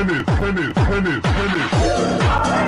tennis, tennis, tennis, tennis.